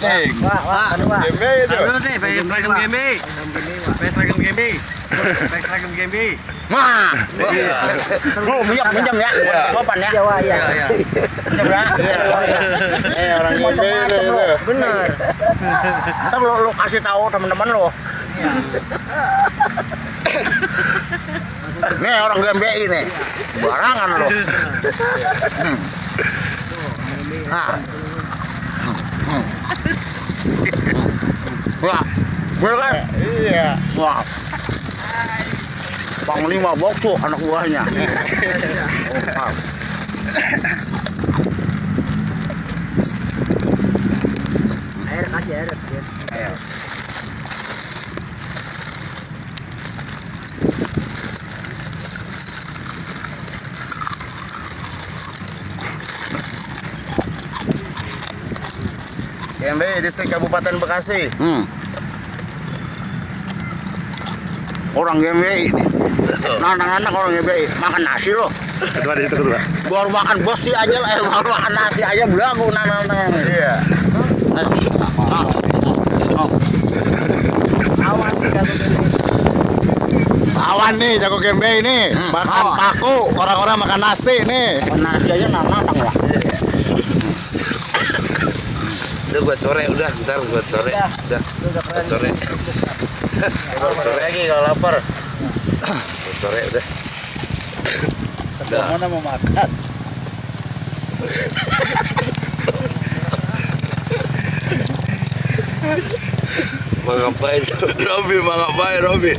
Cing. Wah, wah, anu wah. Gembe itu. Gembe. Gembe. Gembe. Wah. Lu minjam minjam ya. Iya. Sopan ya. Iya, iya. Iya, iya. Minjam ya. Eh orang gembe itu. itu. Bener. Ntar lu, lu kasih tahu teman-teman lu. Nih orang gembe ini. Barangan lu. Hmm. Nah. Hmm. Wah. Bener kan? Iya. Wah. Panglima Bokso anak buahnya. Oh. Air kasih air. Air. Gembe distrik Kabupaten Bekasi. Hmm. Orang GMBI ini. Nah, anak-anak orang GMBI makan nasi loh. Kedua di situ kedua. Baru makan bosi aja lah, eh, baru makan nasi aja belagu nang-nang. Iya. Awan nih jago gembe ini. Hmm. Makan paku, orang-orang makan nasi nih. Makan nasi aja nang-nang lah. Udah buat sore, udah ntar buat sore. Udah. Udah, Itu udah buat sore. Sore lagi kalau lapar. Buat sore udah. Mana mau makan? Mau ngapain? Robi mau ngapain Robi?